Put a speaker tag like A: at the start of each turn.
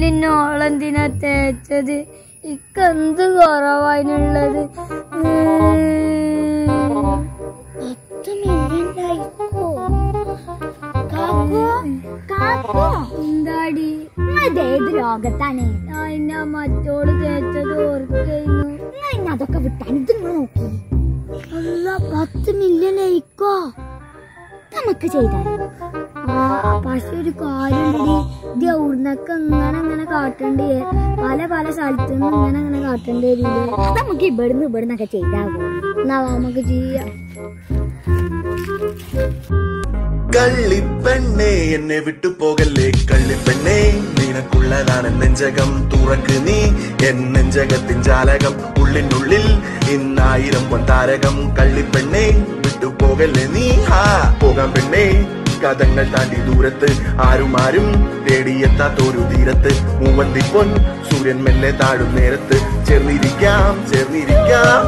A: എന്നാലിന്നോളെന്തിനാ തേച്ചത് ഇക്കെന്ത്
B: കാക്കോ?
A: എന്താടി?
B: ഇത് ഏത് ലോകത്താണ്.
A: ഞാൻ ഇന്ന മറ്റോട് തേച്ചത് ഓർക്കുന്നു
B: അതൊക്കെ വിട്ടാണിത് നോക്കി. അല്ല പത്ത് മില്യൺ ആയിക്കോ നമുക്ക് ചെയ്താലോ.
A: പക്ഷെ ഒരു കാര്യമുണ്ടടി ഇത് എവിടുന്നൊക്കെ ഇങ്ങനെ ഇങ്ങനെ കാട്ടേണ്ടി പല പല സ്ഥലത്തു നിന്ന് ഇങ്ങനെ ഇങ്ങനെ കാട്ടേണ്ടി
B: നമുക്ക് ഇവിടുന്ന് ഇവിടുന്നൊക്കെ ചെയ്താകോ
A: എന്നാ നമുക്ക് ചെയ്യാം
C: കള്ളിപ്പെണ്ണേ എന്നെ വിട്ടു പോകല്ലേ കള്ളിപ്പെണ്ണേ നിനക്കുള്ളതാണ് നെഞ്ചകം തുറക്ക് നീ എൻ നെഞ്ചകത്തിൻ ജാലകം ഉള്ളിനുള്ളിൽ ഇന്നായിരം പൊന്താരകം കള്ളിപ്പെണ്ണേ വിട്ടു പോകല്ലേ നീ ഹാ പോകാം പെണ്ണേ കഥങ്ങൾ താണ്ടി ദൂരത്ത്. ആരും ആരും തേടിയെത്താത്തൊരു തീരത്ത്. മൂവന്തി പൊൻ സൂര്യൻ മെല്ലെ താഴും നേരത്ത്. ചേർന്നിരിക്കാം ചേർന്നിരിക്കാം.